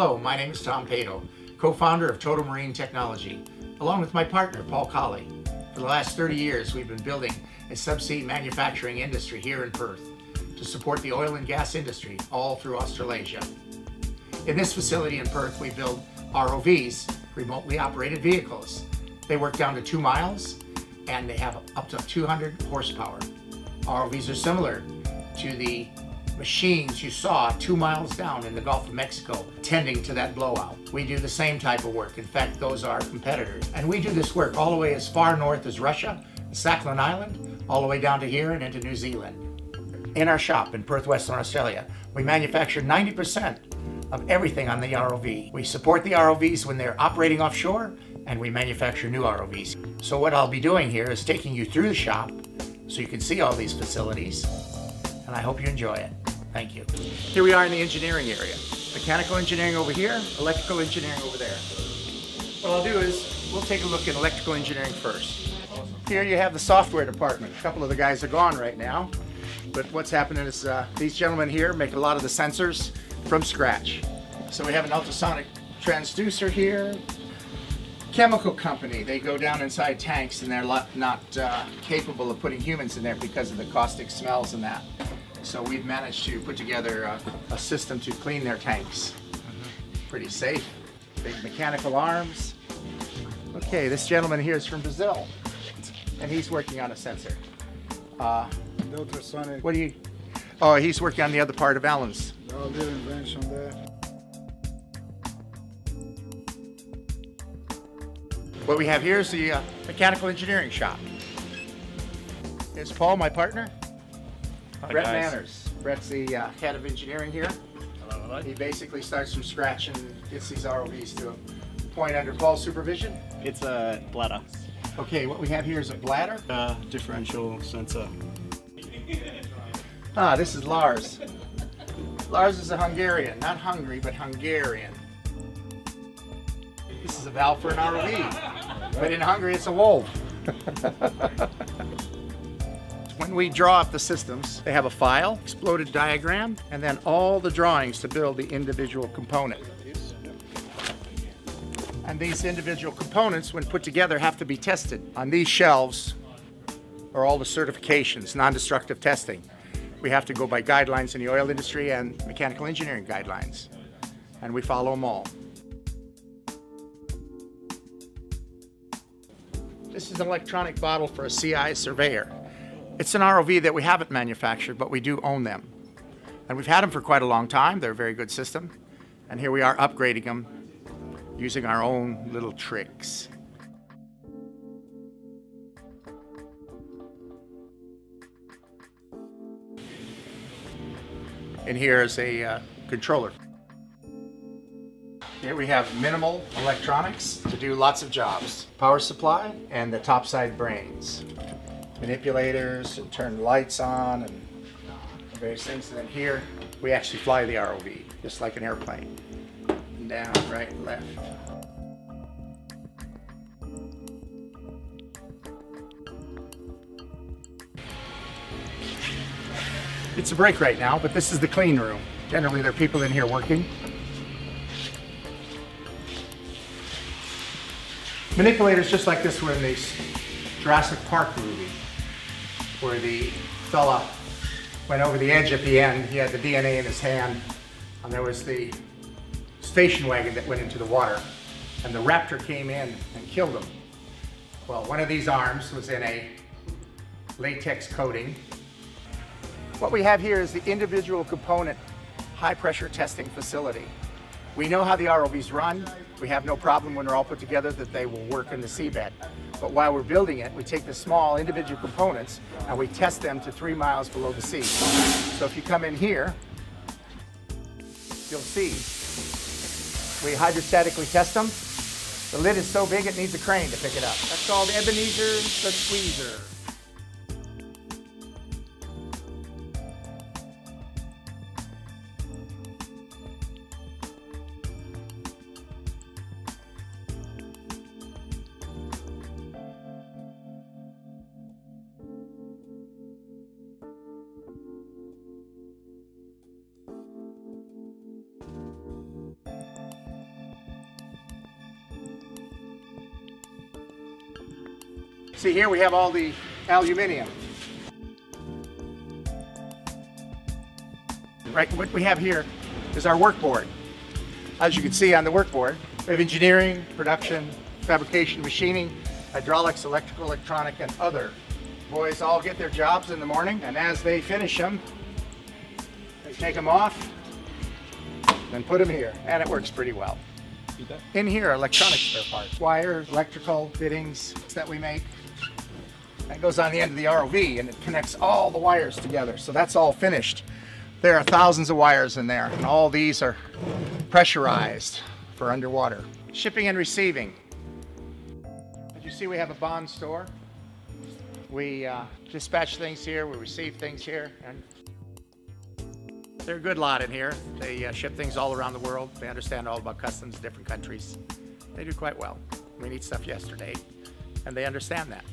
Hello, my name is Tom Pado, co-founder of Total Marine Technology, along with my partner, Paul Colley. For the last 30 years, we've been building a subsea manufacturing industry here in Perth to support the oil and gas industry all through Australasia. In this facility in Perth, we build ROVs, remotely operated vehicles. They work down to two miles and they have up to 200 horsepower. ROVs are similar to the machines you saw two miles down in the Gulf of Mexico tending to that blowout. We do the same type of work. In fact, those are competitors. And we do this work all the way as far north as Russia, Sakhalin Island, all the way down to here and into New Zealand. In our shop in Perth, Western Australia, we manufacture 90% of everything on the ROV. We support the ROVs when they're operating offshore and we manufacture new ROVs. So what I'll be doing here is taking you through the shop so you can see all these facilities and I hope you enjoy it. Thank you. Here we are in the engineering area. Mechanical engineering over here, electrical engineering over there. What I'll do is we'll take a look at electrical engineering first. Here you have the software department. A couple of the guys are gone right now, but what's happening is uh, these gentlemen here make a lot of the sensors from scratch. So we have an ultrasonic transducer here, chemical company. They go down inside tanks and they're not uh, capable of putting humans in there because of the caustic smells and that. So we've managed to put together a, a system to clean their tanks. Pretty safe. Big mechanical arms. Okay, this gentleman here is from Brazil, and he's working on a sensor. Uh, ultrasonic. What do you? Oh, he's working on the other part of Alan's. The little invention there. What we have here is the uh, mechanical engineering shop. Here's Paul, my partner. Hi, Brett guys. Manners. Brett's the uh, head of engineering here. Hello, hello. He basically starts from scratch and gets these ROVs to a point under Paul's supervision. It's a bladder. Okay, what we have here is a bladder. Uh, differential sensor. Ah, this is Lars. Lars is a Hungarian, not Hungary, but Hungarian. This is a valve for an ROV, but in Hungary it's a wolf. when we draw up the systems, they have a file, exploded diagram, and then all the drawings to build the individual component. And these individual components, when put together, have to be tested. On these shelves are all the certifications, non-destructive testing. We have to go by guidelines in the oil industry and mechanical engineering guidelines, and we follow them all. This is an electronic bottle for a Seaeye Surveyor. It's an ROV that we haven't manufactured, but we do own them. And we've had them for quite a long time. They're a very good system. And here we are upgrading them using our own little tricks. And here is a uh, controller. Here we have minimal electronics to do lots of jobs. Power supply and the topside brains. Manipulators and turn lights on and various things. And then here we actually fly the ROV, just like an airplane. Down, right, left. It's a break right now, but this is the clean room. Generally, there are people in here working. Manipulators just like this were in the Jurassic Park movie, where the fella went over the edge at the end. He had the DNA in his hand, and there was the station wagon that went into the water, and the raptor came in and killed him. Well, one of these arms was in a latex coating. What we have here is the individual component high pressure testing facility. We know how the ROVs run. We have no problem when they're all put together that they will work in the seabed. But while we're building it, we take the small individual components and we test them to three miles below the sea. So if you come in here, you'll see we hydrostatically test them. The lid is so big it needs a crane to pick it up. That's called Ebenezer the Squeezer. See here we have all the aluminum. Right, what we have here is our workboard. As you can see on the workboard, we have engineering, production, fabrication, machining, hydraulics, electrical, electronic, and other. Boys all get their jobs in the morning, and as they finish them, they take them off, then put them here, and it works pretty well. In here, are electronic spare parts, wires, electrical fittings that we make. That goes on the end of the ROV, and it connects all the wires together. So that's all finished. There are thousands of wires in there, and all these are pressurized for underwater. Shipping and receiving. As you see, we have a bond store. We uh, dispatch things here, we receive things here, and they're a good lot in here. They uh, ship things all around the world. They understand all about customs, in different countries. They do quite well. We need stuff yesterday, and they understand that.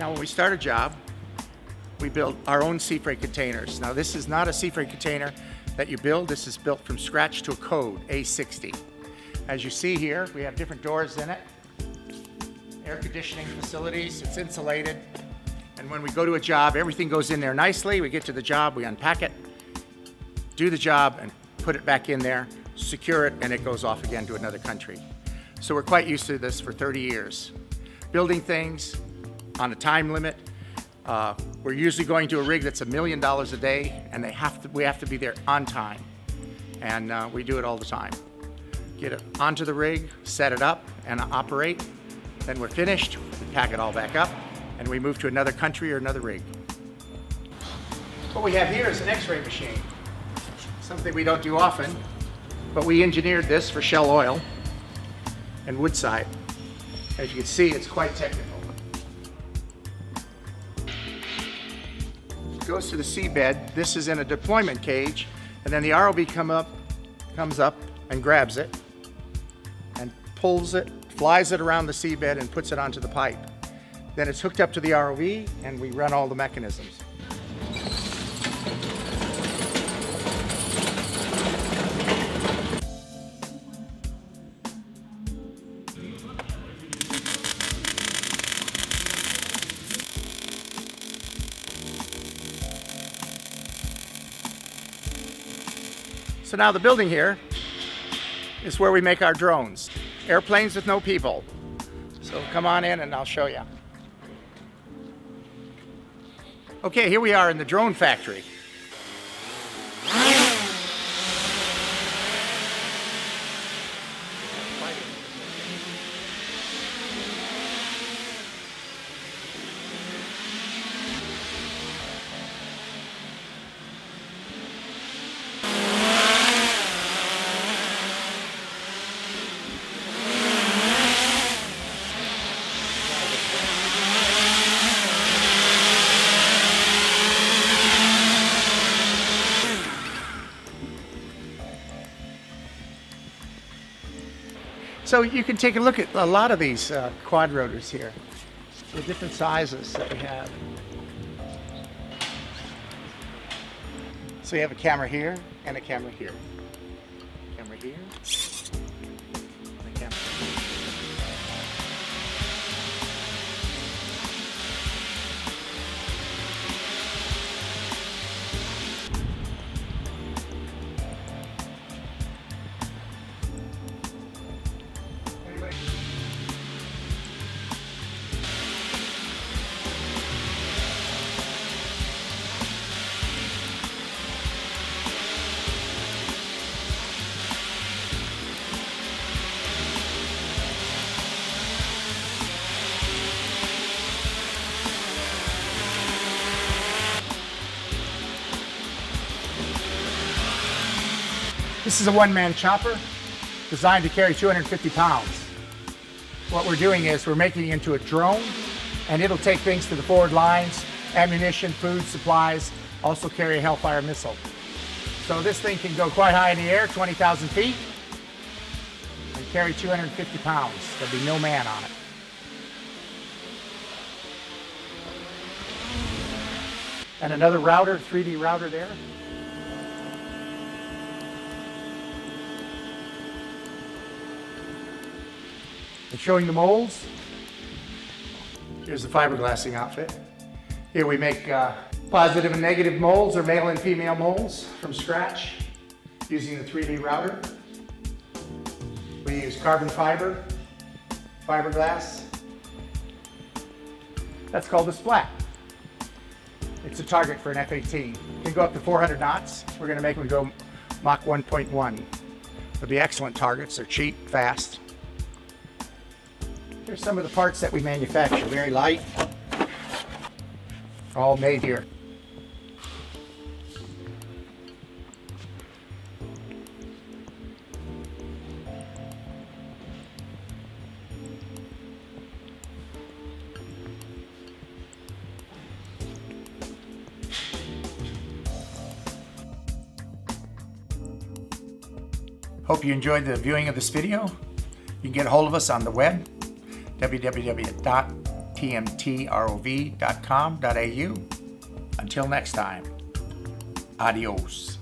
Now, when we start a job, we build our own sea freight containers. Now, this is not a sea freight container that you build. This is built from scratch to a code, A60. As you see here, we have different doors in it, air conditioning facilities, it's insulated. And when we go to a job, everything goes in there nicely. We get to the job, we unpack it, do the job, and put it back in there, secure it, and it goes off again to another country. So we're quite used to this for 30 years. Building things, on a time limit. Uh, we're usually going to a rig that's a million dollars a day, and they have to, we have to be there on time. And uh, we do it all the time. Get it onto the rig, set it up, and operate. Then we're finished, we pack it all back up, and we move to another country or another rig. What we have here is an x-ray machine. Something we don't do often, but we engineered this for Shell Oil and Woodside. As you can see, it's quite technical. Goes to the seabed. This is in a deployment cage, and then the ROV come up, comes up and grabs it and pulls it, flies it around the seabed and puts it onto the pipe. Then it's hooked up to the ROV and we run all the mechanisms. So now the building here is where we make our drones. Airplanes with no people. So come on in and I'll show you. Okay, here we are in the drone factory. So you can take a look at a lot of these uh, quad rotors here, the different sizes that we have. So you have a camera here and a camera here. Camera here, This is a one-man chopper designed to carry 250 pounds. What we're doing is we're making it into a drone and it'll take things to the forward lines, ammunition, food, supplies, also carry a Hellfire missile. So this thing can go quite high in the air, 20,000 feet, and carry 250 pounds. There'll be no man on it. And another router, 3D router there. And showing the molds, here's the fiberglassing outfit. Here we make uh, positive and negative molds or male and female molds from scratch using the 3D router. We use carbon fiber, fiberglass. That's called a splat. It's a target for an F-18. Can go up to 400 knots. We're going to make them go Mach 1.1. They'll be excellent targets. They're cheap, fast. Here's some of the parts that we manufacture. Very light. All made here. Hope you enjoyed the viewing of this video. You can get a hold of us on the web, www.tmtrov.com.au. Until next time, adios.